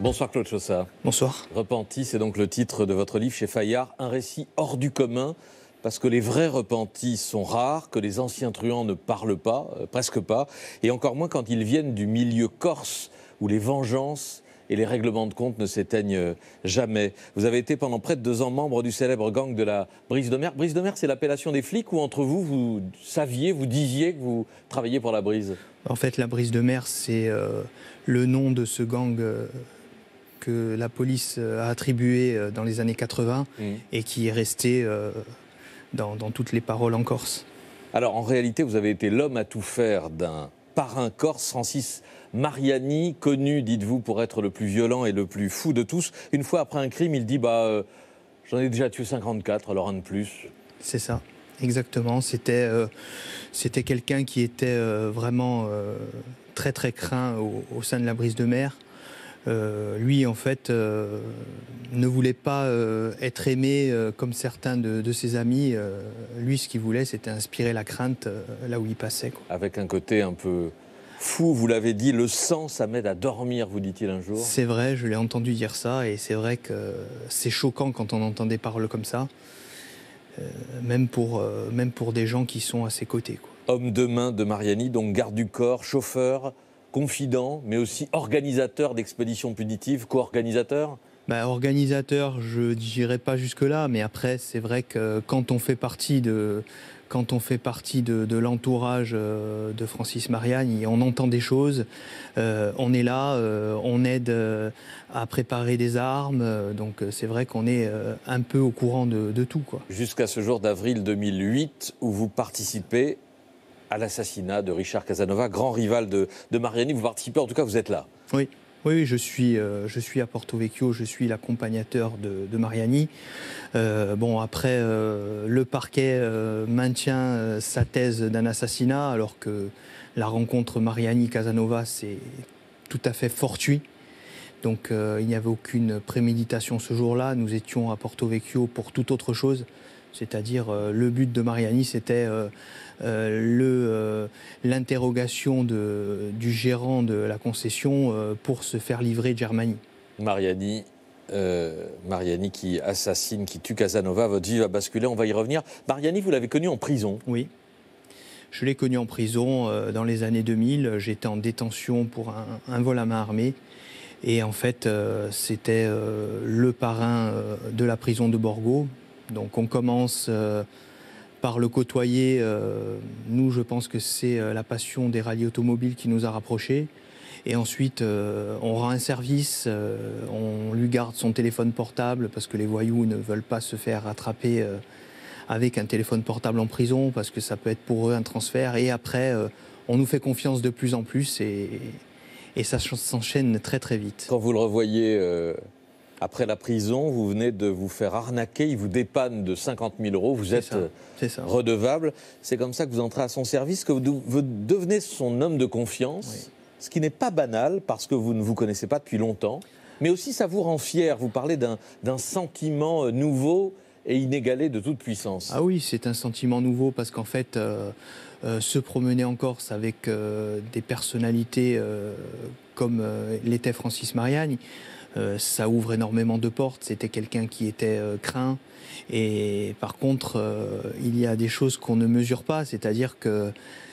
Bonsoir Claude Chaussat. Bonsoir. Repenti, c'est donc le titre de votre livre chez Fayard, un récit hors du commun, parce que les vrais repentis sont rares, que les anciens truands ne parlent pas, euh, presque pas, et encore moins quand ils viennent du milieu corse, où les vengeances et les règlements de compte ne s'éteignent euh, jamais. Vous avez été pendant près de deux ans membre du célèbre gang de la Brise de Mer. Brise de Mer, c'est l'appellation des flics ou entre vous, vous saviez, vous disiez que vous travailliez pour la Brise? En fait, la Brise de Mer, c'est euh, le nom de ce gang que la police euh, a attribué euh, dans les années 80 mmh. et qui est resté euh, dans, toutes les paroles en Corse. Alors en réalité, vous avez été l'homme à tout faire d'un parrain corse, Francis Mariani, connu, dites-vous, pour être le plus violent et le plus fou de tous. Une fois après un crime, il dit bah, J'en ai déjà tué 54, alors un de plus. C'est ça, exactement. C'était c'était quelqu'un qui était vraiment très très craint au, sein de la brise de mer. Euh, lui, en fait, euh, ne voulait pas euh, être aimé comme certains de, ses amis. lui, ce qu'il voulait, c'était inspirer la crainte là où il passait. Avec un côté un peu fou, vous l'avez dit, le sang, ça m'aide à dormir, vous dit-il un jour. C'est vrai, je l'ai entendu dire ça, et c'est vrai que c'est choquant quand on entend des paroles comme ça, même, pour, même pour des gens qui sont à ses côtés. Homme de main de Mariani, donc garde du corps, chauffeur, confident, mais aussi organisateur d'expéditions punitives, co-organisateur? Bah, organisateur, je dirais pas jusque-là, mais après, c'est vrai que quand on fait partie de, quand on fait partie de, l'entourage euh, de Francis Mariani, on entend des choses, euh, on est là, euh, on aide à préparer des armes, donc c'est vrai qu'on est un peu au courant de, de tout. Jusqu'à ce jour d'avril 2008, où vous participez à l'assassinat de Richard Casanova, grand rival de, Mariani. Vous participez, en tout cas, vous êtes là. Oui. Oui, je suis, euh, je suis à Porto Vecchio, je suis l'accompagnateur de, Mariani. Euh, bon, après, euh, le parquet maintient sa thèse d'un assassinat, alors que la rencontre Mariani-Casanova, c'est tout à fait fortuit. Donc, il n'y avait aucune préméditation ce jour-là. Nous étions à Porto Vecchio pour toute autre chose. C'est-à-dire, le but de Mariani, c'était euh, l'interrogation du gérant de la concession euh, pour se faire livrer Germanie. Mariani, euh, Mariani qui assassine, qui tue Casanova, votre vie va basculer, on va y revenir. Mariani, vous l'avez connu en prison Oui. Je l'ai connu en prison dans les années 2000. J'étais en détention pour un, vol à main armée. Et en fait, c'était le parrain de la prison de Borgo. Donc on commence par le côtoyer. Euh, nous, je pense que c'est euh, la passion des rallyes automobiles qui nous a rapprochés. Et ensuite, euh, on rend un service, on lui garde son téléphone portable parce que les voyous ne veulent pas se faire attraper avec un téléphone portable en prison parce que ça peut être pour eux un transfert. Et après, on nous fait confiance de plus en plus et, et ça s'enchaîne très très vite. Quand vous le revoyez après la prison, vous venez de vous faire arnaquer, il vous dépanne de 50 000 euros, vous êtes euh, redevable. C'est comme ça que vous entrez à son service, que vous, devenez son homme de confiance, ce qui n'est pas banal parce que vous ne vous connaissez pas depuis longtemps, mais aussi ça vous rend fier. Vous parlez d'un sentiment euh, nouveau et inégalé de toute puissance. Ah oui, c'est un sentiment nouveau parce qu'en fait, euh, se promener en Corse avec des personnalités comme l'était Francis Mariani, ça ouvre énormément de portes. C'était quelqu'un qui était euh, craint. Et par contre, euh, il y a des choses qu'on ne mesure pas, c'est-à-dire que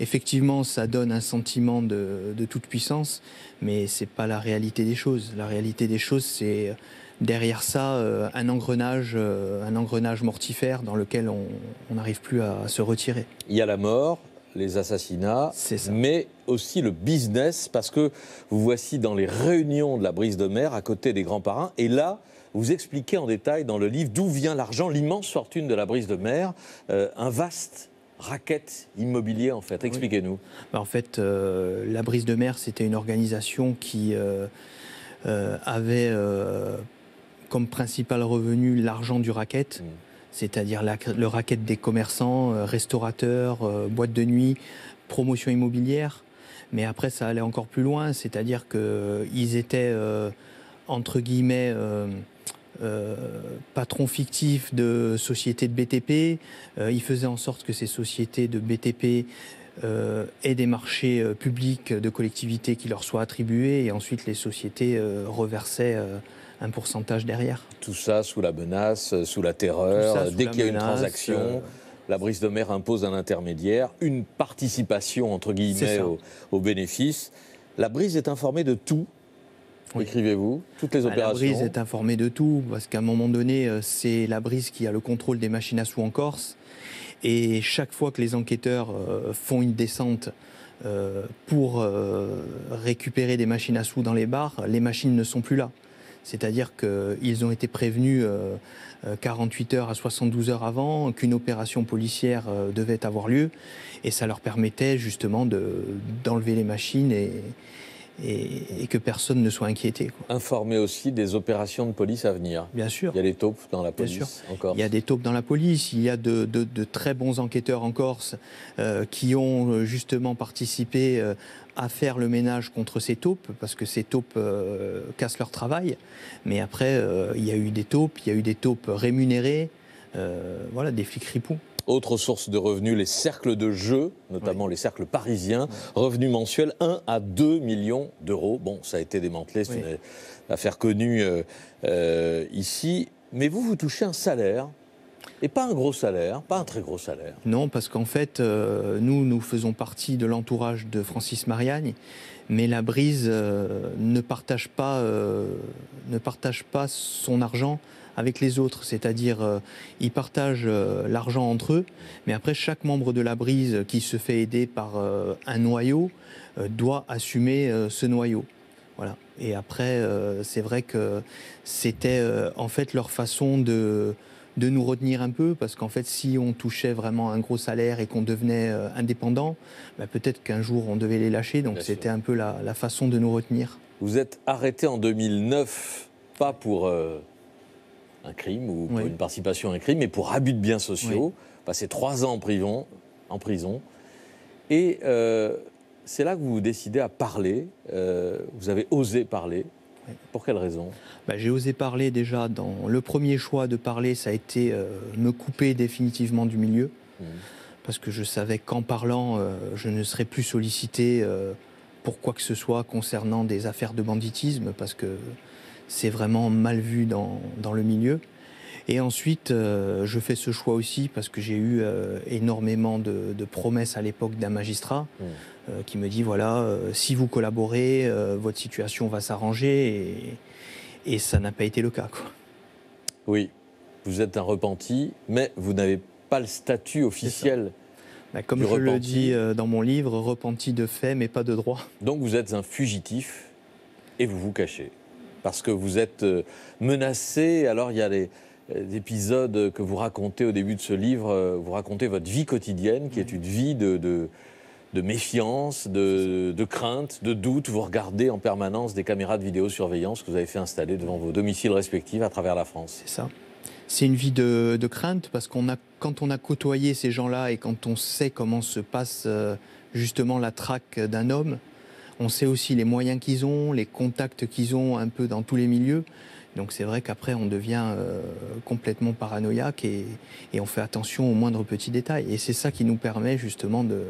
effectivement, ça donne un sentiment de, toute puissance, mais c'est pas la réalité des choses. La réalité des choses, c'est derrière ça un engrenage, un engrenage mortifère dans lequel on n'arrive plus à se retirer. Il y a la mort, les assassinats, mais aussi le business, parce que vous voici dans les réunions de la brise de mer à côté des grands parrains, et là, vous expliquez en détail dans le livre d'où vient l'argent, l'immense fortune de la brise de mer, euh, un vaste racket immobilier en fait. Expliquez-nous. Bah, en fait, euh, la brise de mer, c'était une organisation qui euh, avait comme principal revenu l'argent du racket. Mmh c'est-à-dire le racket des commerçants, euh, restaurateurs, euh, boîtes de nuit, promotion immobilière. Mais après, ça allait encore plus loin, c'est-à-dire qu'ils euh, étaient, entre guillemets, patrons fictifs de sociétés de BTP. ils faisaient en sorte que ces sociétés de BTP aient des marchés publics de collectivités qui leur soient attribués et ensuite les sociétés reversaient un pourcentage derrière. Tout ça sous la menace, sous la terreur, dès qu'il y a une transaction la brise de mer impose un intermédiaire, une participation entre guillemets au, bénéfice. La brise est informée de tout. Écrivez-vous toutes les opérations. Bah, la brise est informée de tout parce qu'à un moment donné, euh, c'est la brise qui a le contrôle des machines à sous en Corse. Et chaque fois que les enquêteurs euh, font une descente euh, pour récupérer des machines à sous dans les bars, les machines ne sont plus là. C'est-à-dire qu'ils ont été prévenus 48 heures à 72 heures avant qu'une opération policière devait avoir lieu. Et ça leur permettait justement d'enlever les machines et, et, que personne ne soit inquiété. Informer aussi des opérations de police à venir. Bien sûr. Il y a des taupes dans la police. Il y a des taupes dans la police. Il y a de, très bons enquêteurs en Corse euh, qui ont euh, justement participé euh, à faire le ménage contre ces taupes, parce que ces taupes cassent leur travail. Mais après, il y a eu des taupes, il y a eu des taupes rémunérées, voilà, des flics ripoux. Autre source de revenus, les cercles de jeux, notamment les cercles parisiens, revenus mensuels 1 à 2 millions d'euros. Bon, ça a été démantelé, c'est une affaire connue euh, euh, ici. Mais vous, vous touchez un salaire et pas un gros salaire, pas un très gros salaire. Non, parce qu'en fait, euh, nous, nous faisons partie de l'entourage de Francis Mariagne, mais la brise ne, partage pas, ne partage pas son argent avec les autres, c'est-à-dire euh, ils partagent euh, l'argent entre eux, mais après chaque membre de la brise qui se fait aider par euh, un noyau doit assumer ce noyau. Voilà. Et après, c'est vrai que c'était en fait leur façon de, de nous retenir un peu, parce qu'en fait, si on touchait vraiment un gros salaire et qu'on devenait indépendant, bah, peut-être qu'un jour on devait les lâcher. Donc c'était un peu la, la, façon de nous retenir. Vous êtes arrêté en 2009, pas pour un crime ou pour une participation à un crime, mais pour abus de biens sociaux. Passé trois ans en prison. En prison. Et euh, c'est là que vous vous décidez à parler. Euh, vous avez osé parler. Pour quelle raison? Bah, J'ai osé parler déjà dans le premier choix de parler, ça a été euh, me couper définitivement du milieu. Mmh. Parce que je savais qu'en parlant, je ne serais plus sollicité pour quoi que ce soit concernant des affaires de banditisme. Parce que c'est vraiment mal vu dans, dans le milieu. Et ensuite, euh, je fais ce choix aussi parce que j'ai eu euh, énormément de, promesses à l'époque d'un magistrat mmh. euh, qui me dit voilà, si vous collaborez, votre situation va s'arranger. Et, et, ça n'a pas été le cas. Quoi. Oui, vous êtes un repenti, mais vous n'avez pas le statut officiel. Bah, comme je le dis dans mon livre, repenti de fait, mais pas de droit. Donc vous êtes un fugitif et vous vous cachez parce que vous êtes menacé. Alors il y a des, euh, épisodes que vous racontez au début de ce livre, euh, vous racontez votre vie quotidienne, qui est une vie de, méfiance, de, de, crainte, de doute. Vous regardez en permanence des caméras de vidéosurveillance que vous avez fait installer devant vos domiciles respectifs à travers la France. C'est ça. C'est une vie de, crainte parce qu'on a, quand on a côtoyé ces gens-là et quand on sait comment se passe justement la traque d'un homme, on sait aussi les moyens qu'ils ont, les contacts qu'ils ont un peu dans tous les milieux. Donc c'est vrai qu'après, on devient euh, complètement paranoïaque et, on fait attention aux moindres petits détails. Et c'est ça qui nous permet justement de,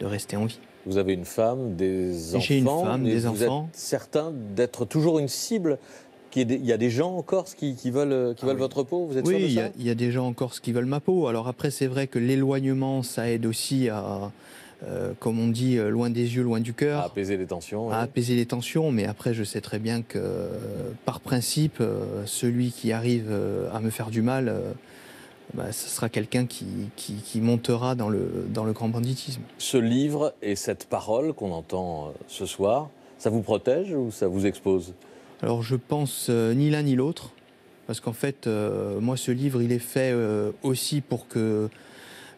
rester en vie. Vous avez une femme, des enfants. J'ai une femme, des enfants. Êtes certain d'être toujours une cible? Il y a des gens en Corse qui, veulent, qui veulent ah votre peau? Vous êtes oui, sûr de ça? il y, a des gens en Corse qui veulent ma peau. Alors après, c'est vrai que l'éloignement, ça aide aussi à, euh, comme on dit, euh, loin des yeux, loin du cœur. À apaiser les tensions. À apaiser les tensions, mais après, je sais très bien que, par principe, euh, celui qui arrive à me faire du mal, bah, ce sera quelqu'un qui, qui, montera dans le, dans le grand banditisme. Ce livre et cette parole qu'on entend ce soir, ça vous protège ou ça vous expose? Alors, je pense ni l'un ni l'autre. Parce qu'en fait, moi, ce livre, il est fait aussi pour que euh,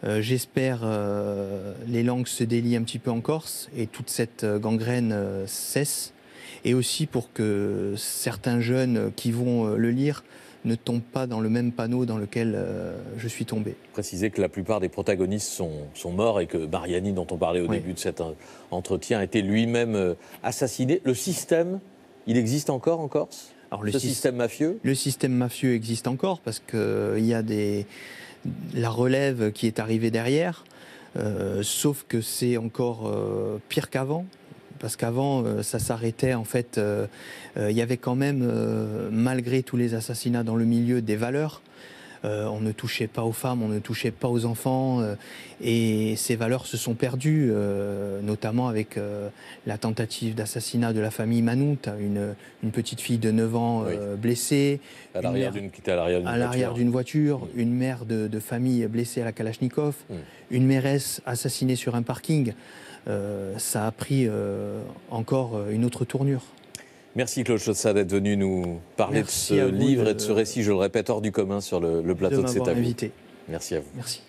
j'espère euh, les langues se délient un petit peu en Corse et toute cette euh, gangrène cesse. Et aussi pour que certains jeunes qui vont le lire ne tombent pas dans le même panneau dans lequel je suis tombé. Préciser que la plupart des protagonistes sont, sont morts et que Mariani, dont on parlait au début de cet entretien, a été lui-même assassiné. Le système, il existe encore en Corse? Alors, le système mafieux? Le système mafieux existe encore parce qu'il y a des la relève qui est arrivée derrière. sauf que c'est encore pire qu'avant parce qu'avant, euh, ça s'arrêtait en fait. Euh, euh, il y avait quand même, malgré tous les assassinats dans le milieu, des valeurs. On ne touchait pas aux femmes, on ne touchait pas aux enfants, et ces valeurs se sont perdues, notamment avec la tentative d'assassinat de la famille Manout, une, une, petite fille de 9 ans blessée, à l'arrière d'une voiture, une mère de, famille blessée à la Kalachnikov, une mairesse assassinée sur un parking. Euh, ça a pris euh, encore euh, une autre tournure. Merci Claude Chaussat d'être venu nous parler de ce livre et de ce récit, je le répète, hors du commun sur le, plateau de, de cet invité. Merci à vous. Merci.